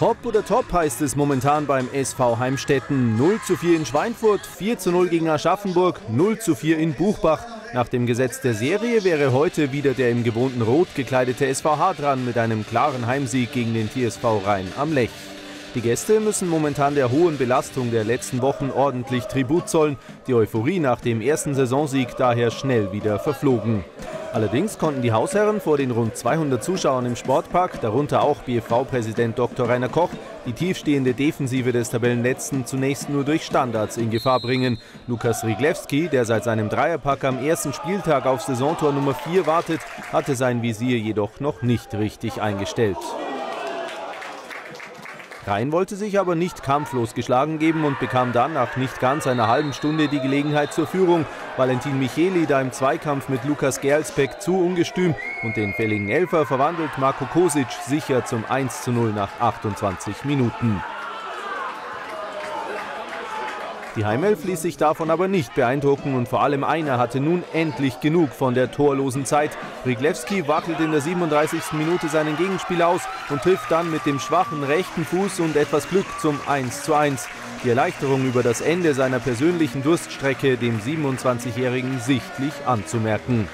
Hopp oder top heißt es momentan beim SV Heimstetten. 0 zu 4 in Schweinfurt, 4 zu 0 gegen Aschaffenburg, 0 zu 4 in Buchbach. Nach dem Gesetz der Serie wäre heute wieder der im gewohnten Rot gekleidete SVH dran mit einem klaren Heimsieg gegen den TSV Rhein am Lech. Die Gäste müssen momentan der hohen Belastung der letzten Wochen ordentlich Tribut zollen. Die Euphorie nach dem ersten Saisonsieg daher schnell wieder verflogen. Allerdings konnten die Hausherren vor den rund 200 Zuschauern im Sportpark, darunter auch BFV-Präsident Dr. Rainer Koch, die tiefstehende Defensive des Tabellenletzten zunächst nur durch Standards in Gefahr bringen. Lukas Riglewski, der seit seinem Dreierpack am ersten Spieltag auf Saisontor Nummer 4 wartet, hatte sein Visier jedoch noch nicht richtig eingestellt. Rhein wollte sich aber nicht kampflos geschlagen geben und bekam dann nach nicht ganz einer halben Stunde die Gelegenheit zur Führung. Valentin Micheli da im Zweikampf mit Lukas Gerlsbeck zu ungestüm und den fälligen Elfer verwandelt Marco Kosic sicher zum 1 zu 0 nach 28 Minuten. Die Heimelf ließ sich davon aber nicht beeindrucken und vor allem einer hatte nun endlich genug von der torlosen Zeit. Riglewski wackelt in der 37. Minute seinen Gegenspieler aus und trifft dann mit dem schwachen rechten Fuß und etwas Glück zum 1 zu 1. Die Erleichterung über das Ende seiner persönlichen Durststrecke dem 27-Jährigen sichtlich anzumerken.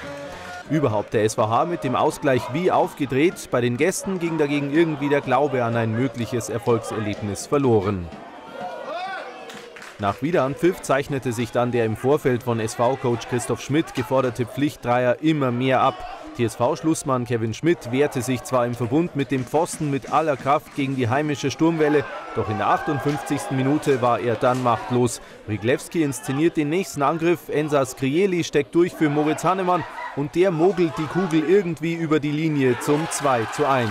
Überhaupt der SVH mit dem Ausgleich wie aufgedreht. Bei den Gästen ging dagegen irgendwie der Glaube an ein mögliches Erfolgserlebnis verloren. Nach Wiederanpfiff zeichnete sich dann der im Vorfeld von SV-Coach Christoph Schmidt geforderte Pflichtdreier immer mehr ab. TSV-Schlussmann Kevin Schmidt wehrte sich zwar im Verbund mit dem Pfosten mit aller Kraft gegen die heimische Sturmwelle, doch in der 58. Minute war er dann machtlos. Riglewski inszeniert den nächsten Angriff, Ensas Krieli steckt durch für Moritz Hannemann und der mogelt die Kugel irgendwie über die Linie zum 2 zu 1.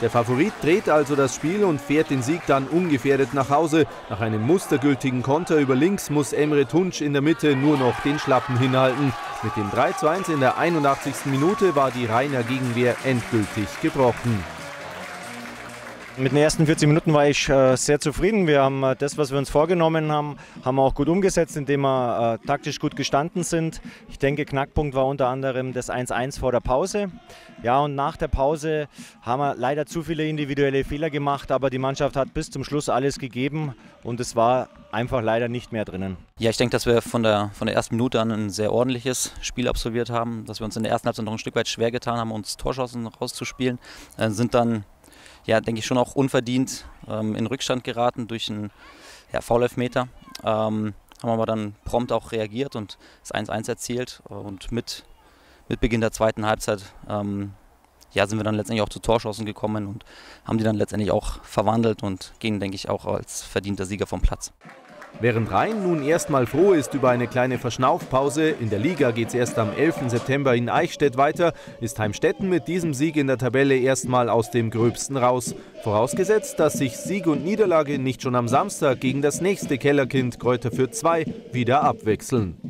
Der Favorit dreht also das Spiel und fährt den Sieg dann ungefährdet nach Hause. Nach einem mustergültigen Konter über links muss Emre Tunsch in der Mitte nur noch den Schlappen hinhalten. Mit dem 3 zu 1 in der 81. Minute war die Rainer Gegenwehr endgültig gebrochen. Mit den ersten 40 Minuten war ich äh, sehr zufrieden. Wir haben äh, das, was wir uns vorgenommen haben, haben wir auch gut umgesetzt, indem wir äh, taktisch gut gestanden sind. Ich denke, Knackpunkt war unter anderem das 1-1 vor der Pause. Ja, und nach der Pause haben wir leider zu viele individuelle Fehler gemacht, aber die Mannschaft hat bis zum Schluss alles gegeben und es war einfach leider nicht mehr drinnen. Ja, ich denke, dass wir von der, von der ersten Minute an ein sehr ordentliches Spiel absolviert haben, dass wir uns in der ersten Halbzeit noch ein Stück weit schwer getan haben, uns Torschancen rauszuspielen, äh, sind dann ja, denke ich, schon auch unverdient ähm, in Rückstand geraten durch einen ja, Foul-Elfmeter. Ähm, haben aber dann prompt auch reagiert und das 1-1 erzielt. Und mit, mit Beginn der zweiten Halbzeit ähm, ja, sind wir dann letztendlich auch zu Torschancen gekommen und haben die dann letztendlich auch verwandelt und gingen, denke ich, auch als verdienter Sieger vom Platz. Während Rhein nun erstmal froh ist über eine kleine Verschnaufpause, in der Liga geht es erst am 11. September in Eichstätt weiter, ist Heimstetten mit diesem Sieg in der Tabelle erstmal aus dem Gröbsten raus. Vorausgesetzt, dass sich Sieg und Niederlage nicht schon am Samstag gegen das nächste Kellerkind Kräuter für 2 wieder abwechseln.